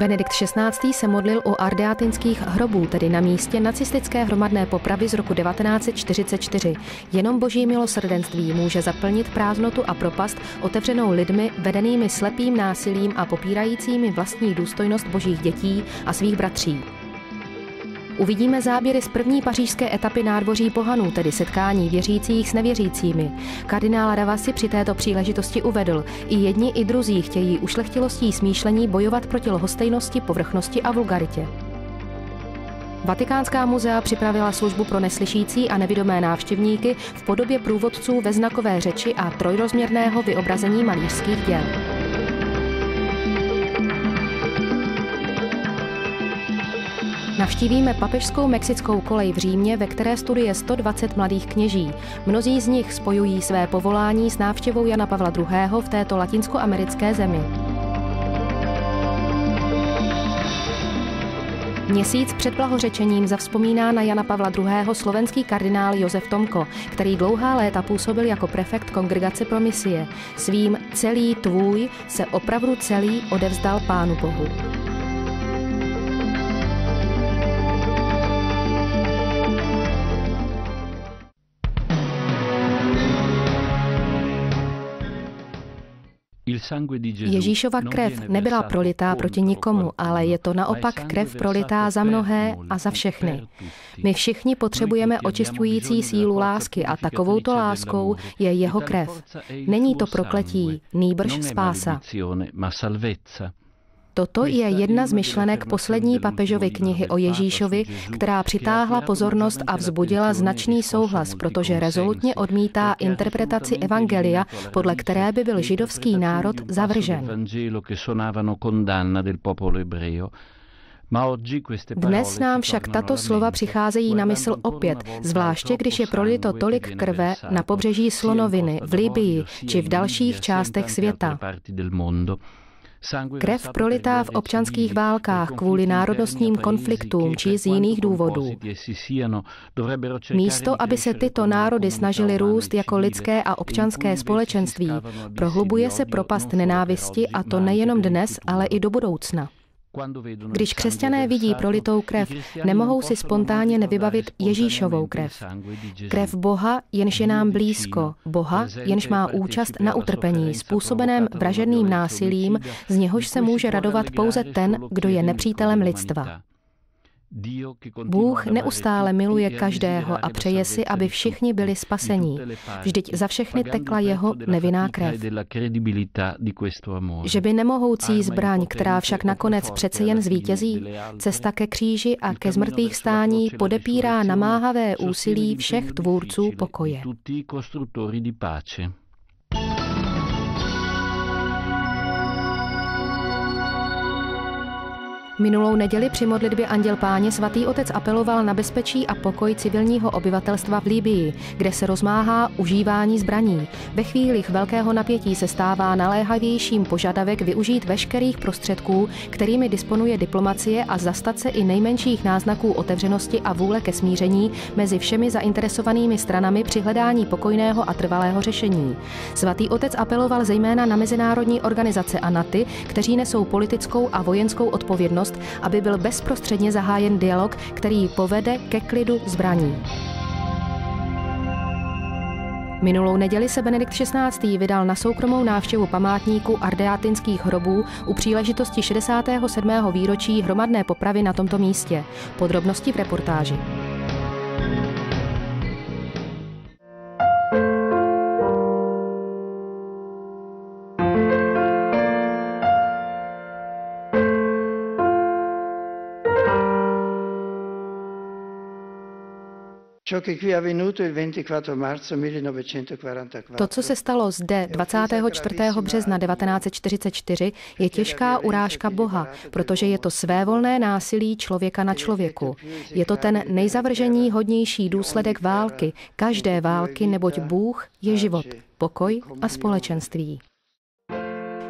Benedikt XVI. se modlil u ardeatinských hrobů, tedy na místě nacistické hromadné popravy z roku 1944. Jenom boží milosrdenství může zaplnit prázdnotu a propast otevřenou lidmi vedenými slepým násilím a popírajícími vlastní důstojnost božích dětí a svých bratří. Uvidíme záběry z první pařížské etapy nádvoří pohanů, tedy setkání věřících s nevěřícími. Kardinál Ravasi při této příležitosti uvedl, i jedni i druzí chtějí ušlechtilostí smýšlení bojovat proti lhostejnosti, povrchnosti a vulgaritě. Vatikánská muzea připravila službu pro neslyšící a nevidomé návštěvníky v podobě průvodců ve znakové řeči a trojrozměrného vyobrazení malířských děl. Navštívíme papežskou mexickou kolej v Římě, ve které studuje 120 mladých kněží. Mnozí z nich spojují své povolání s návštěvou Jana Pavla II. v této latinskoamerické zemi. Měsíc před blahořečením zavzpomíná na Jana Pavla II. slovenský kardinál Josef Tomko, který dlouhá léta působil jako prefekt kongregace pro misie. Svým celý tvůj se opravdu celý odevzdal Pánu Bohu. Ježíšova krev nebyla prolitá proti nikomu, ale je to naopak krev prolitá za mnohé a za všechny. My všichni potřebujeme očistující sílu lásky a takovouto láskou je jeho krev. Není to prokletí, nýbrž spása. Toto je jedna z myšlenek poslední papežovy knihy o Ježíšovi, která přitáhla pozornost a vzbudila značný souhlas, protože rezolutně odmítá interpretaci Evangelia, podle které by byl židovský národ zavržen. Dnes nám však tato slova přicházejí na mysl opět, zvláště když je prolito tolik krve na pobřeží Slonoviny, v Libii či v dalších částech světa. Krev prolitá v občanských válkách kvůli národnostním konfliktům či z jiných důvodů. Místo, aby se tyto národy snažily růst jako lidské a občanské společenství, prohlubuje se propast nenávisti a to nejenom dnes, ale i do budoucna. Když křesťané vidí prolitou krev, nemohou si spontánně nevybavit Ježíšovou krev. Krev Boha, jenž je nám blízko, Boha, jenž má účast na utrpení, způsobeném vraženým násilím, z něhož se může radovat pouze ten, kdo je nepřítelem lidstva. Bůh neustále miluje každého a přeje si, aby všichni byli spasení. Vždyť za všechny tekla jeho nevinná krev. Že by nemohoucí zbraň, která však nakonec přece jen zvítězí, cesta ke kříži a ke zmrtvých stání podepírá namáhavé úsilí všech tvůrců pokoje. Minulou neděli při modlitbě Anděl Páně svatý otec apeloval na bezpečí a pokoj civilního obyvatelstva v Líbii, kde se rozmáhá užívání zbraní. Ve chvílích velkého napětí se stává naléhavějším požadavek využít veškerých prostředků, kterými disponuje diplomacie a zastat se i nejmenších náznaků otevřenosti a vůle ke smíření mezi všemi zainteresovanými stranami při hledání pokojného a trvalého řešení. Svatý otec apeloval zejména na mezinárodní organizace a na ty, kteří nesou politickou a vojenskou odpovědnost možnost, aby byl bezprostředně zahájen dialog, který povede ke klidu zbraní. Minulou neděli se Benedikt XVI. vydal na soukromou návštěvu památníku ardeatinských hrobů u příležitosti 67. výročí hromadné popravy na tomto místě. Podrobnosti v reportáži. To, co se stalo zde 24. března 1944, je těžká urážka Boha, protože je to svévolné násilí člověka na člověku. Je to ten nejzavržení hodnější důsledek války, každé války, neboť Bůh je život, pokoj a společenství.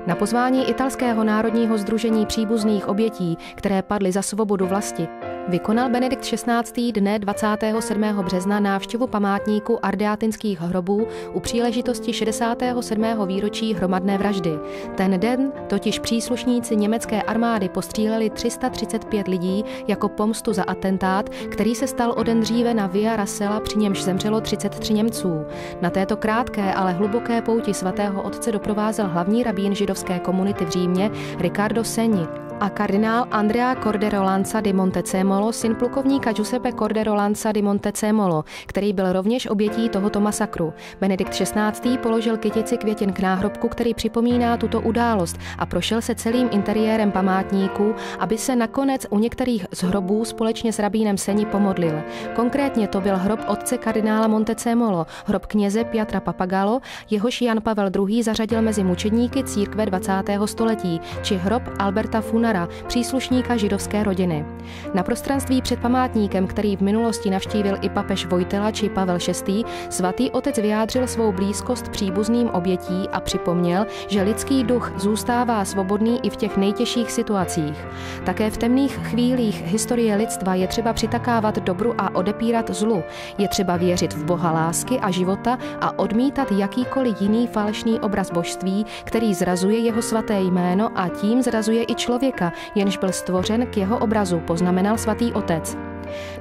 Na pozvání italského národního združení příbuzných obětí, které padly za svobodu vlasti, Vykonal Benedikt XVI. dne 27. března návštěvu památníku ardeatinských hrobů u příležitosti 67. výročí hromadné vraždy. Ten den totiž příslušníci německé armády postříleli 335 lidí jako pomstu za atentát, který se stal o den dříve na Via Rasela, při němž zemřelo 33 Němců. Na této krátké, ale hluboké pouti svatého otce doprovázel hlavní rabín židovské komunity v Římě Ricardo Seni a kardinál Andrea Cordero Lanza di Montecemolo, syn plukovníka Giuseppe Cordero Lanza di Montecemolo, který byl rovněž obětí tohoto masakru. Benedikt XVI. položil kytici květin k náhrobku, který připomíná tuto událost a prošel se celým interiérem památníků, aby se nakonec u některých z hrobů společně s rabínem Seni pomodlil. Konkrétně to byl hrob otce kardinála Montecemolo, hrob kněze Piatra Papagalo, jehož Jan Pavel II. zařadil mezi mučedníky církve 20. století, či hrob Alberta Funa Gunara, příslušníka židovské rodiny. Na prostranství před památníkem, který v minulosti navštívil i papež Vojtela či Pavel VI., svatý otec vyjádřil svou blízkost příbuzným obětí a připomněl, že lidský duch zůstává svobodný i v těch nejtěžších situacích. Také v temných chvílích historie lidstva je třeba přitakávat dobru a odepírat zlu. Je třeba věřit v Boha lásky a života a odmítat jakýkoliv jiný falešný obraz božství, který zrazuje jeho svaté jméno a tím zrazuje i člověka člověka, jenž byl stvořen k jeho obrazu, poznamenal svatý otec.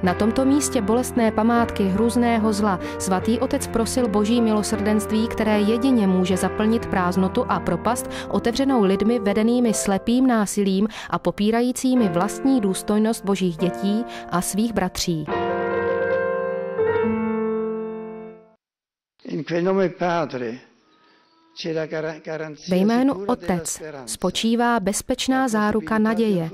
Na tomto místě bolestné památky hrůzného zla svatý otec prosil boží milosrdenství, které jedině může zaplnit prázdnotu a propast otevřenou lidmi vedenými slepým násilím a popírajícími vlastní důstojnost božích dětí a svých bratří. In quel nome Padre, ve jménu Otec spočívá bezpečná záruka naděje,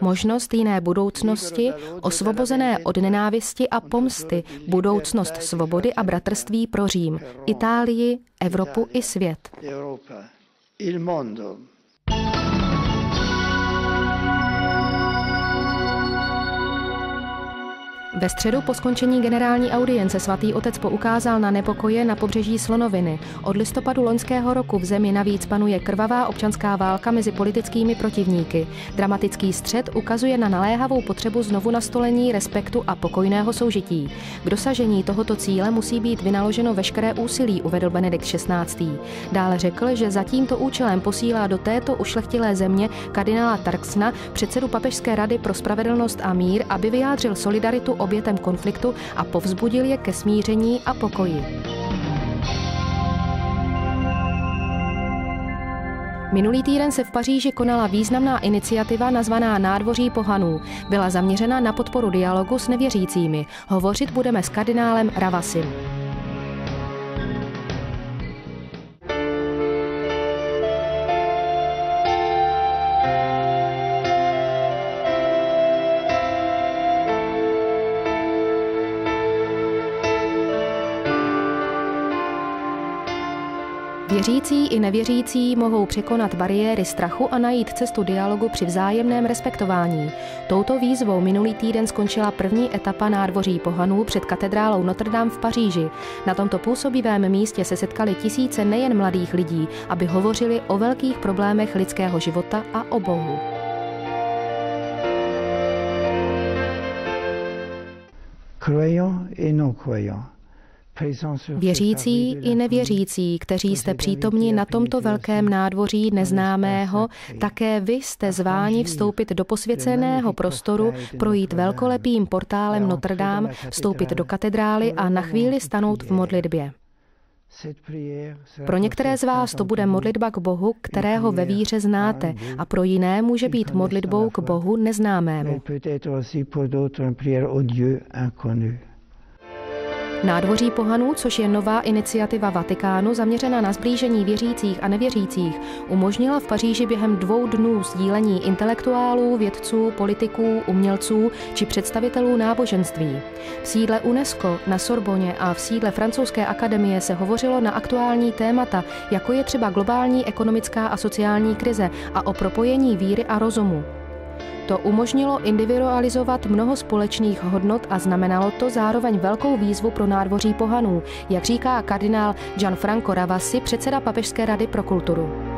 možnost jiné budoucnosti, osvobozené od nenávisti a pomsty, budoucnost svobody a bratrství pro Řím, Itálii, Evropu i svět. Ve středu po skončení generální audience svatý otec poukázal na nepokoje na pobřeží Slonoviny. Od listopadu loňského roku v zemi navíc panuje krvavá občanská válka mezi politickými protivníky. Dramatický střed ukazuje na naléhavou potřebu znovu nastolení respektu a pokojného soužití. K dosažení tohoto cíle musí být vynaloženo veškeré úsilí, uvedl Benedikt XVI. Dále řekl, že za tímto účelem posílá do této ušlechtilé země kardinála Tarksna, předsedu Papežské rady pro spravedlnost a mír, aby vyjádřil solidaritu obětem konfliktu a povzbudil je ke smíření a pokoji. Minulý týden se v Paříži konala významná iniciativa nazvaná Nádvoří pohanů. Byla zaměřena na podporu dialogu s nevěřícími. Hovořit budeme s kardinálem Ravasim. Věřící i nevěřící mohou překonat bariéry strachu a najít cestu dialogu při vzájemném respektování. Touto výzvou minulý týden skončila první etapa nádvoří pohanů před katedrálou Notre Dame v Paříži. Na tomto působivém místě se setkali tisíce nejen mladých lidí, aby hovořili o velkých problémech lidského života a o Bohu. Croyants et non croyants Věřící i nevěřící, kteří jste přítomni na tomto velkém nádvoří neznámého, také vy jste zváni vstoupit do posvěceného prostoru, projít velkolepým portálem Notre Dame, vstoupit do katedrály a na chvíli stanout v modlitbě. Pro některé z vás to bude modlitba k Bohu, kterého ve víře znáte, a pro jiné může být modlitbou k Bohu neznámému. Nádvoří pohanů, což je nová iniciativa Vatikánu zaměřená na zblížení věřících a nevěřících, umožnila v Paříži během dvou dnů sdílení intelektuálů, vědců, politiků, umělců či představitelů náboženství. V sídle UNESCO, na Sorboně a v sídle Francouzské akademie se hovořilo na aktuální témata, jako je třeba globální ekonomická a sociální krize a o propojení víry a rozumu. To umožnilo individualizovat mnoho společných hodnot a znamenalo to zároveň velkou výzvu pro nádvoří pohanů, jak říká kardinál Gianfranco Ravasi, předseda Papežské rady pro kulturu.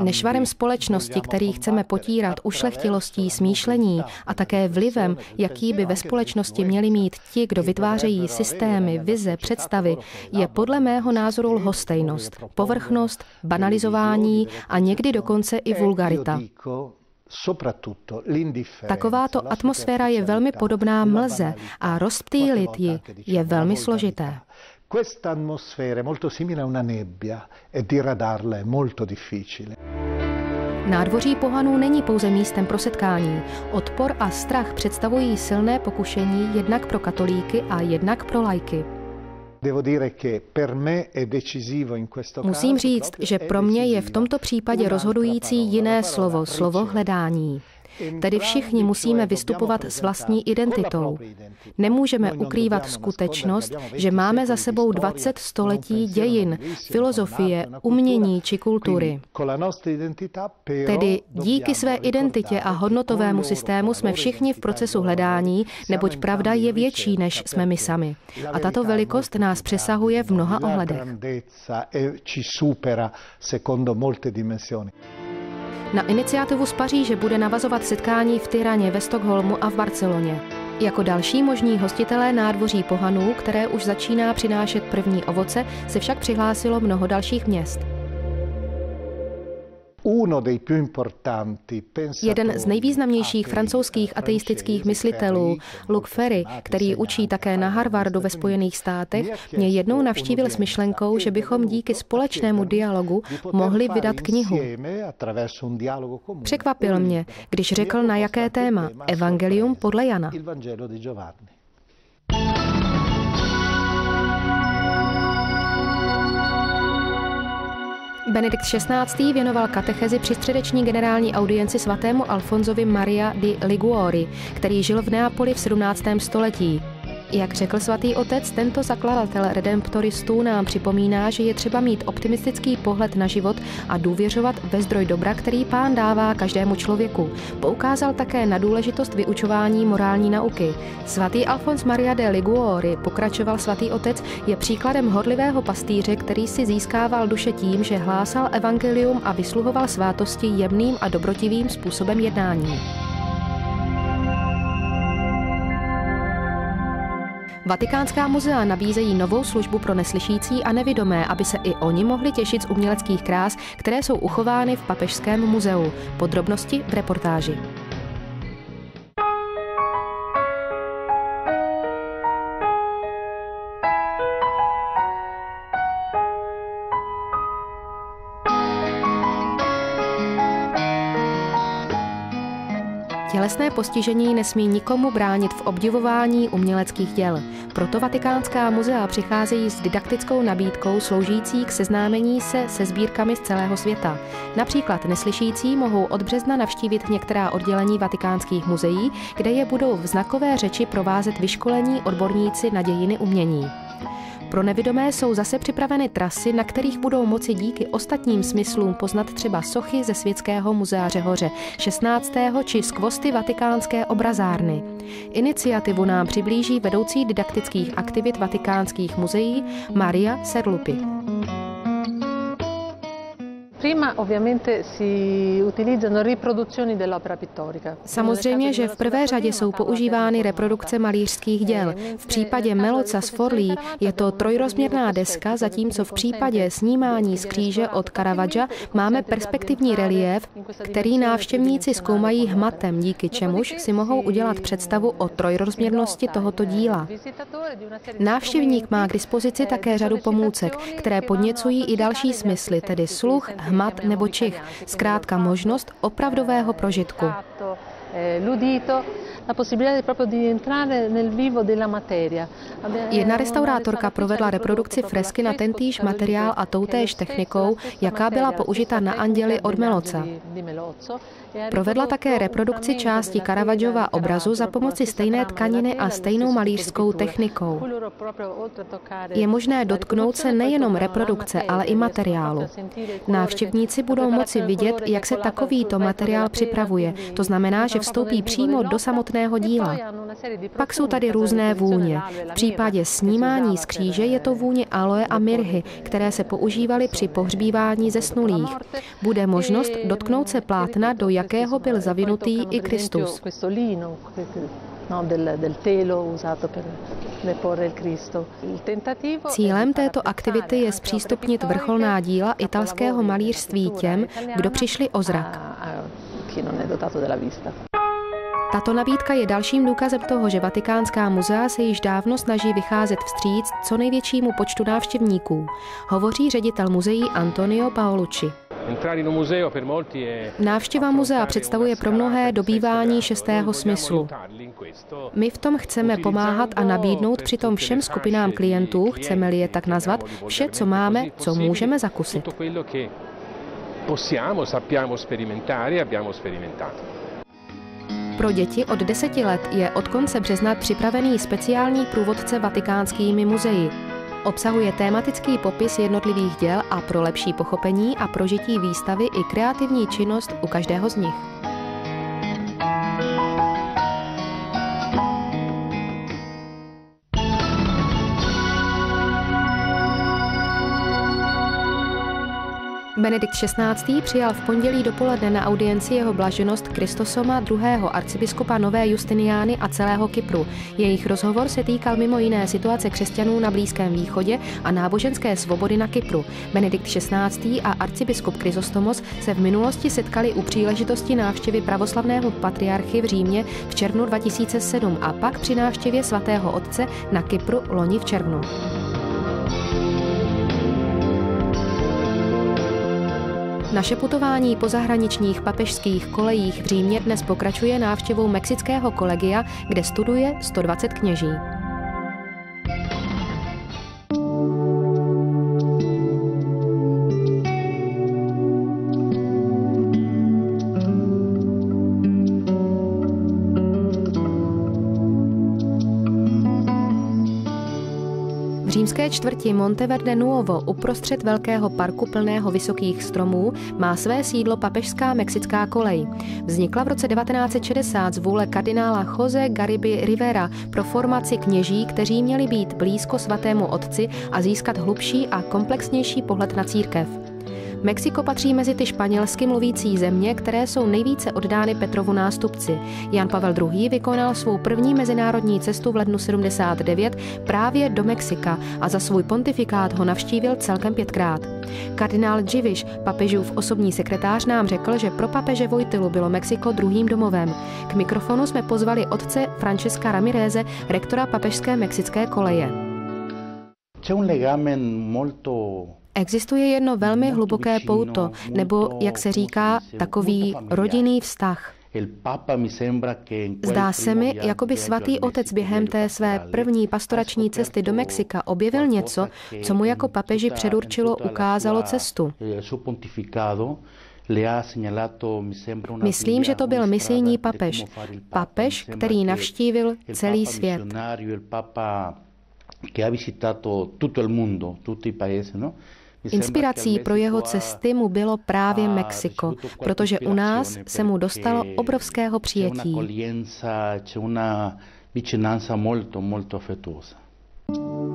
Nešvarem společnosti, který chceme potírat ušlechtilostí, smýšlení a také vlivem, jaký by ve společnosti měli mít ti, kdo vytvářejí systémy, vize, představy, je podle mého názoru lhostejnost, povrchnost, banalizování a někdy dokonce i vulgarita. Takováto atmosféra je velmi podobná mlze a rozptýlit ji je velmi složité. Questa atmosfera è molto simile a una nebbia e diradarla è molto difficile. Nádvoří pohanů není pouze místem pro setkání. Odpor a strach představují silné pokušení jednak pro katolíky a jednak pro lajky. Musím říct, že pro mě je v tomto případě rozhodující jiné slovo, slovo hledání. Tedy všichni musíme vystupovat s vlastní identitou. Nemůžeme ukrývat skutečnost, že máme za sebou 20 století dějin, filozofie, umění či kultury. Tedy díky své identitě a hodnotovému systému jsme všichni v procesu hledání, neboť pravda je větší, než jsme my sami. A tato velikost nás přesahuje v mnoha ohledech. Na iniciativu z Paříže bude navazovat setkání v Tyraně, ve Stockholmu a v Barceloně. Jako další možní hostitelé nádvoří pohanů, které už začíná přinášet první ovoce, se však přihlásilo mnoho dalších měst. Jeden z nejvýznamnějších francouzských ateistických myslitelů, Luc Ferry, který učí také na Harvardu ve Spojených státech, mě jednou navštívil s myšlenkou, že bychom díky společnému dialogu mohli vydat knihu. Překvapil mě, když řekl na jaké téma? Evangelium podle Jana. Benedikt XVI. věnoval katechezi při středeční generální audienci svatému Alfonzovi Maria di Liguori, který žil v Neapoli v 17. století. Jak řekl svatý otec, tento zakladatel redemptoristů nám připomíná, že je třeba mít optimistický pohled na život a důvěřovat ve zdroj dobra, který pán dává každému člověku. Poukázal také na důležitost vyučování morální nauky. Svatý Alfons Maria de Liguori, pokračoval svatý otec, je příkladem horlivého pastýře, který si získával duše tím, že hlásal evangelium a vysluhoval svátosti jemným a dobrotivým způsobem jednání. Vatikánská muzea nabízejí novou službu pro neslyšící a nevidomé, aby se i oni mohli těšit z uměleckých krás, které jsou uchovány v Papežském muzeu. Podrobnosti v reportáži. Tělesné postižení nesmí nikomu bránit v obdivování uměleckých děl. Proto Vatikánská muzea přicházejí s didaktickou nabídkou sloužící k seznámení se se sbírkami z celého světa. Například neslyšící mohou od března navštívit některá oddělení vatikánských muzeí, kde je budou v znakové řeči provázet vyškolení odborníci na dějiny umění. Pro nevidomé jsou zase připraveny trasy, na kterých budou moci díky ostatním smyslům poznat třeba sochy ze Světského muzea Řehoře 16. či skvosty vatikánské obrazárny. Iniciativu nám přiblíží vedoucí didaktických aktivit vatikánských muzeí Maria Serlupi. Samozřejmě, že v prvé řadě jsou používány reprodukce malířských děl. V případě Meloca z Forlí je to trojrozměrná deska, zatímco v případě snímání z kříže od Caravaggia máme perspektivní relief, který návštěvníci zkoumají hmatem, díky čemuž si mohou udělat představu o trojrozměrnosti tohoto díla. Návštěvník má k dispozici také řadu pomůcek, které podněcují i další smysly, tedy sluch, hmat nebo čich, zkrátka možnost opravdového prožitku. Jedna restaurátorka provedla reprodukci fresky na tentýž materiál a toutéž technikou, jaká byla použita na anděli od Meloca. Provedla také reprodukci části Caravaggiova obrazu za pomoci stejné tkaniny a stejnou malířskou technikou. Je možné dotknout se nejenom reprodukce, ale i materiálu. Návštěvníci budou moci vidět, jak se takovýto materiál připravuje. To znamená, že že vstoupí přímo do samotného díla. Pak jsou tady různé vůně. V případě snímání z kříže je to vůně aloe a mirhy, které se používaly při pohřbívání zesnulých. Bude možnost dotknout se plátna, do jakého byl zavinutý i Kristus. Cílem této aktivity je zpřístupnit vrcholná díla italského malířství těm, kdo přišli o zrak. Tato nabídka je dalším důkazem toho, že Vatikánská muzea se již dávno snaží vycházet vstříc co největšímu počtu návštěvníků, hovoří ředitel muzeí Antonio Paolucci. Návštěva muzea představuje pro mnohé dobývání šestého smyslu. My v tom chceme pomáhat a nabídnout přitom všem skupinám klientů, chceme-li je tak nazvat, vše, co máme, co můžeme zakusit. Possiamo, sappiamo sperimentare e abbiamo sperimentato. Pro děti od deseti let je od konce března připravený speciální průvodce vatikánskými muzeji. Obsahuje tématický popis jednotlivých děl a pro lepší pochopení a prožití výstavy i kreativní činnost u každého z nich. Benedikt XVI. přijal v pondělí dopoledne na audienci jeho blaženost Kristosoma II. arcibiskupa Nové Justiniány a celého Kypru. Jejich rozhovor se týkal mimo jiné situace křesťanů na Blízkém východě a náboženské svobody na Kypru. Benedikt XVI. a arcibiskup Krysostomos se v minulosti setkali u příležitosti návštěvy pravoslavného patriarchy v Římě v červnu 2007 a pak při návštěvě svatého otce na Kypru loni v červnu. Naše putování po zahraničních papežských kolejích v Římě dnes pokračuje návštěvou mexického kolegia, kde studuje 120 kněží. Římské čtvrti Monteverde Nuovo uprostřed velkého parku plného vysokých stromů má své sídlo papežská mexická kolej. Vznikla v roce 1960 z vůle kardinála Jose Gariby Rivera pro formaci kněží, kteří měli být blízko svatému otci a získat hlubší a komplexnější pohled na církev. Mexiko patří mezi ty španělsky mluvící země, které jsou nejvíce oddány Petrovu nástupci. Jan Pavel II. vykonal svou první mezinárodní cestu v lednu 79 právě do Mexika a za svůj pontifikát ho navštívil celkem pětkrát. Kardinál Dživiš, papežův osobní sekretář, nám řekl, že pro papeže Vojtilu bylo Mexiko druhým domovem. K mikrofonu jsme pozvali otce Francesca Ramireze, rektora papežské mexické koleje. C'è un legame molto Existuje jedno velmi hluboké pouto, nebo, jak se říká, takový rodinný vztah. Zdá se mi, jako by svatý otec během té své první pastorační cesty do Mexika objevil něco, co mu jako papeži předurčilo ukázalo cestu. Myslím, že to byl misijní papež. Papež, který navštívil celý svět. Inspirací pro jeho cesty mu bylo právě Mexiko, protože u nás se mu dostalo obrovského přijetí.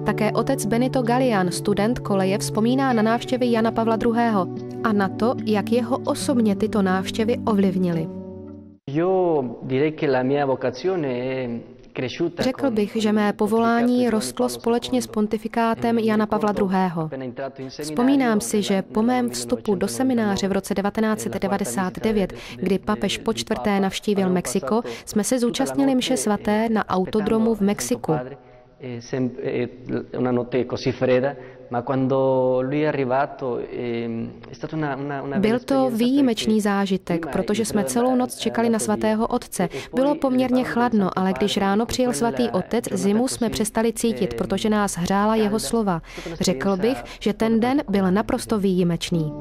Také otec Benito Galian, student koleje, vzpomíná na návštěvy Jana Pavla II. a na to, jak jeho osobně tyto návštěvy ovlivnily. Yo diré que la mia vocazione Řekl bych, že mé povolání rostlo společně s pontifikátem Jana Pavla II. Vzpomínám si, že po mém vstupu do semináře v roce 1999, kdy papež po čtvrté navštívil Mexiko, jsme se zúčastnili mše svaté na autodromu v Mexiku. Eh, eh, una notte così fredda, Byl to výjimečný zážitek, protože jsme celou noc čekali na svatého otce. Bylo poměrně chladno, ale když ráno přijel svatý otec, zimu jsme přestali cítit, protože nás hřála jeho slova. Řekl bych, že ten den byl naprosto výjimečný.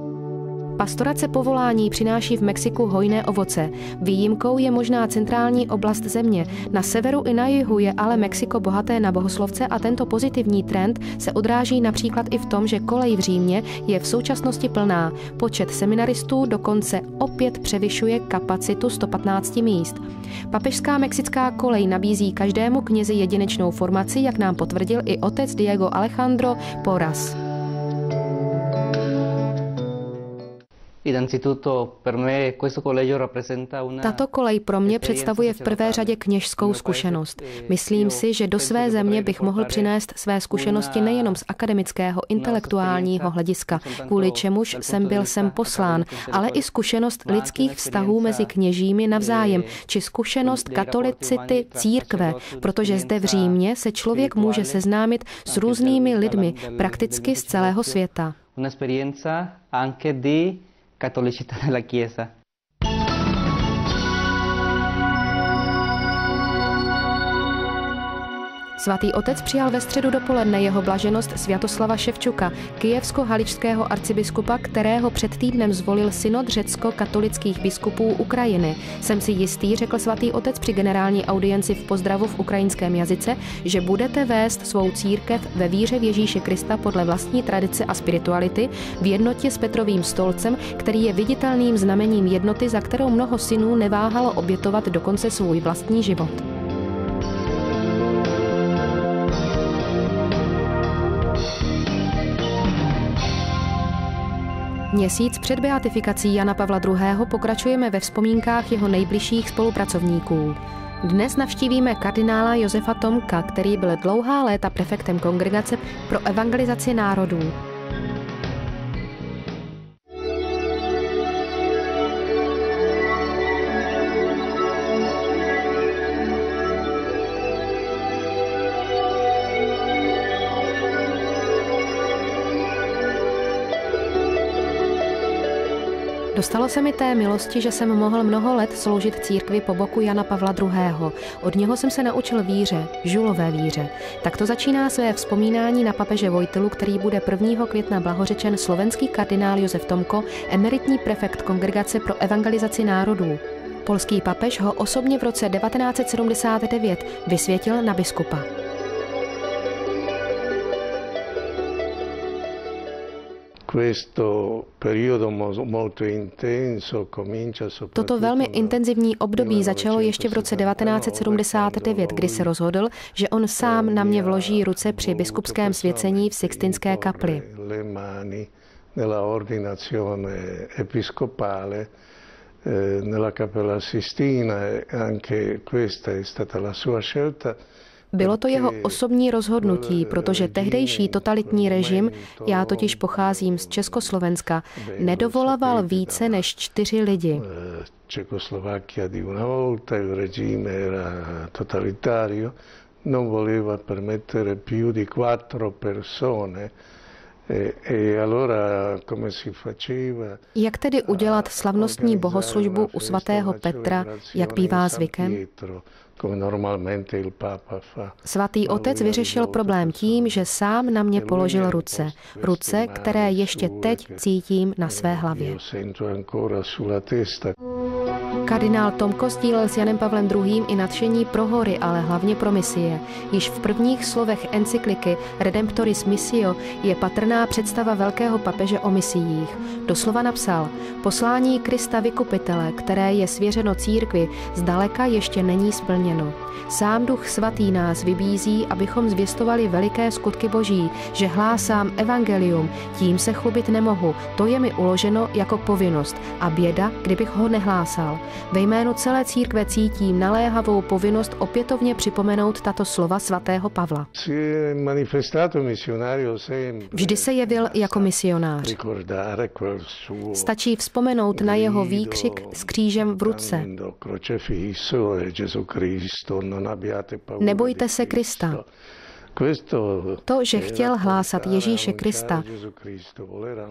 Pastorace povolání přináší v Mexiku hojné ovoce. Výjimkou je možná centrální oblast země. Na severu i na jihu je ale Mexiko bohaté na bohoslovce a tento pozitivní trend se odráží například i v tom, že kolej v Římě je v současnosti plná. Počet seminaristů dokonce opět převyšuje kapacitu 115 míst. Papežská mexická kolej nabízí každému knězi jedinečnou formaci, jak nám potvrdil i otec Diego Alejandro Poras. Tato kolej pro mě představuje v prvé řadě kněžskou zkušenost. Myslím si, že do své země bych mohl přinést své zkušenosti nejenom z akademického, intelektuálního hlediska, kvůli čemuž jsem byl sem poslán, ale i zkušenost lidských vztahů mezi kněžími navzájem, či zkušenost katolicity církve, protože zde v Římě se člověk může seznámit s různými lidmi prakticky z celého světa. Una esperienza anche di cattolicità della Chiesa. Svatý otec přijal ve středu dopoledne jeho blaženost Sviatoslava Ševčuka, kijevsko-haličského arcibiskupa, kterého před týdnem zvolil synod řecko-katolických biskupů Ukrajiny. Jsem si jistý, řekl svatý otec při generální audienci v pozdravu v ukrajinském jazyce, že budete vést svou církev ve víře v Ježíše Krista podle vlastní tradice a spirituality v jednotě s Petrovým stolcem, který je viditelným znamením jednoty, za kterou mnoho synů neváhalo obětovat dokonce svůj vlastní život. Měsíc před beatifikací Jana Pavla II. pokračujeme ve vzpomínkách jeho nejbližších spolupracovníků. Dnes navštívíme kardinála Josefa Tomka, který byl dlouhá léta prefektem kongregace pro evangelizaci národů. Dostalo se mi té milosti, že jsem mohl mnoho let sloužit církvi po boku Jana Pavla II. Od něho jsem se naučil víře, žulové víře. Tak to začíná své vzpomínání na papeže Vojtilu, který bude 1. května blahořečen slovenský kardinál Josef Tomko, emeritní prefekt Kongregace pro evangelizaci národů. Polský papež ho osobně v roce 1979 vysvětil na biskupa. Toto velmi intenzivní období začalo ještě v roce 1979, kdy se rozhodl, že on sám na mě vloží ruce při biskupském svěcení v Sixtinské kapli. nella Cappella Sistina, anche questa è stata la sua scelta. Bylo to jeho osobní rozhodnutí, protože tehdejší totalitní režim, já totiž pocházím z Československa, nedovoloval více než čtyři lidi. Čekoslovakia di una volta il regime era totalitario, non voleva permettere più di quattro persone e, e jak tedy udělat slavnostní bohoslužbu u svatého Petra, jak bývá zvykem? Svatý otec vyřešil problém tím, že sám na mě položil ruce. Ruce, které ještě teď cítím na své hlavě. Kardinál Tomko sdílel s Janem Pavlem II. i nadšení pro hory, ale hlavně pro misie. Již v prvních slovech encykliky Redemptoris Missio je patrná představa velkého papeže o misiích. Doslova napsal, poslání Krista vykupitele, které je svěřeno církvi, zdaleka ještě není splněno. Sám Duch Svatý nás vybízí, abychom zvěstovali veliké skutky Boží, že hlásám evangelium, tím se chlubit nemohu, to je mi uloženo jako povinnost a běda, kdybych ho nehlásal. Ve jménu celé církve cítím naléhavou povinnost opětovně připomenout tato slova svatého Pavla. Vždy se jevil jako misionář. Stačí vzpomenout na jeho výkřik s křížem v ruce. Nebojte se Krista. To, že chtěl hlásat Ježíše Krista,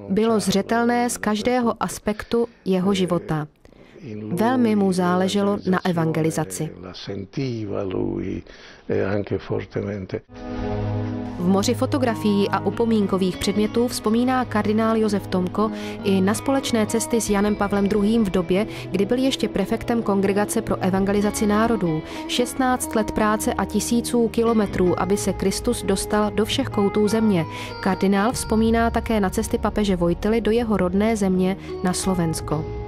bylo zřetelné z každého aspektu jeho života. Velmi mu záleželo na evangelizaci. V moři fotografií a upomínkových předmětů vzpomíná kardinál Josef Tomko i na společné cesty s Janem Pavlem II. v době, kdy byl ještě prefektem Kongregace pro evangelizaci národů. 16 let práce a tisíců kilometrů, aby se Kristus dostal do všech koutů země. Kardinál vzpomíná také na cesty papeže Vojtily do jeho rodné země na Slovensko.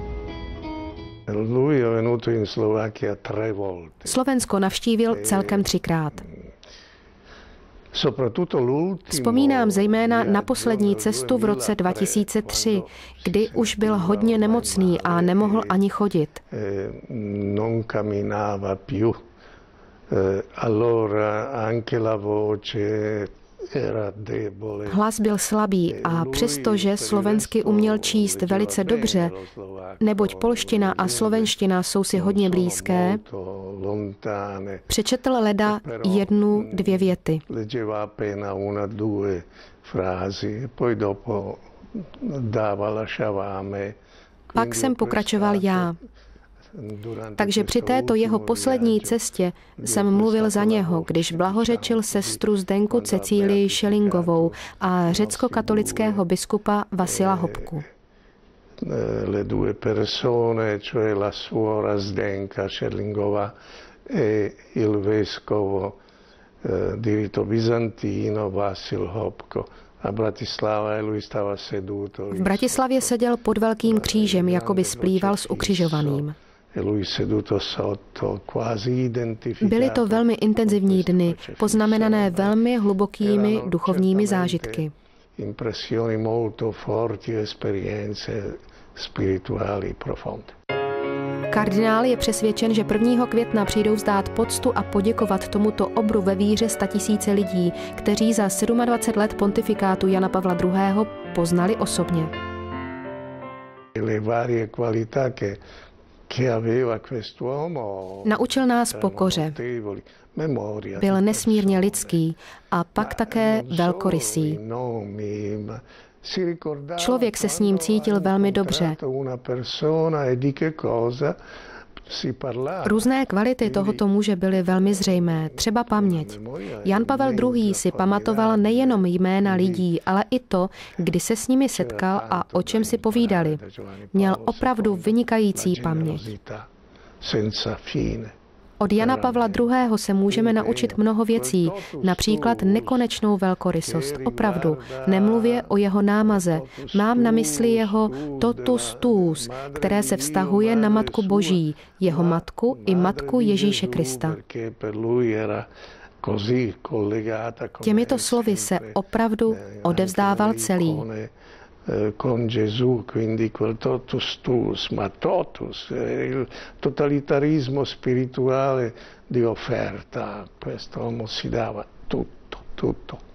Slovensko navštívil celkem třikrát. Vzpomínám zejména na poslední cestu v roce 2003, kdy už byl hodně nemocný a nemohl ani chodit. Hlas byl slabý a přestože slovensky uměl číst velice dobře, neboť polština a slovenština jsou si hodně blízké, přečetl leda jednu, dvě věty. Pak jsem pokračoval já. Takže při této jeho poslední cestě jsem mluvil za něho, když blahořečil sestru Zdenku Cecílii Šelingovou a řecko-katolického biskupa Vasila Hopku. Le due persone, cioè la suora Zdenka Šelingova e il vescovo eh, di rito bizantino Vasil Hopko. V Bratislavě seděl pod velkým křížem, jako by splýval s ukřižovaným. Byly to velmi intenzivní dny, poznamenané velmi hlubokými duchovními zážitky. Kardinál je přesvědčen, že 1. května přijdou vzdát poctu a poděkovat tomuto obru ve víře tisíce lidí, kteří za 27 let pontifikátu Jana Pavla II. poznali osobně. Naučil nás pokoře. Byl nesmírně lidský a pak také velkorysý. Člověk se s ním cítil velmi dobře. Různé kvality tohoto muže byly velmi zřejmé, třeba paměť. Jan Pavel II. si pamatoval nejenom jména lidí, ale i to, kdy se s nimi setkal a o čem si povídali. Měl opravdu vynikající paměť. Od Jana Pavla II. se můžeme naučit mnoho věcí, například nekonečnou velkorysost. Opravdu, nemluvě o jeho námaze. Mám na mysli jeho totus tuus, které se vztahuje na Matku Boží, jeho matku i matku Ježíše Krista. Těmito slovy se opravdu odevzdával celý. Eh, con Gesù, quindi quel totus tuus, ma totus, il totalitarismo spirituale di offerta, quest'uomo si dava tutto, tutto.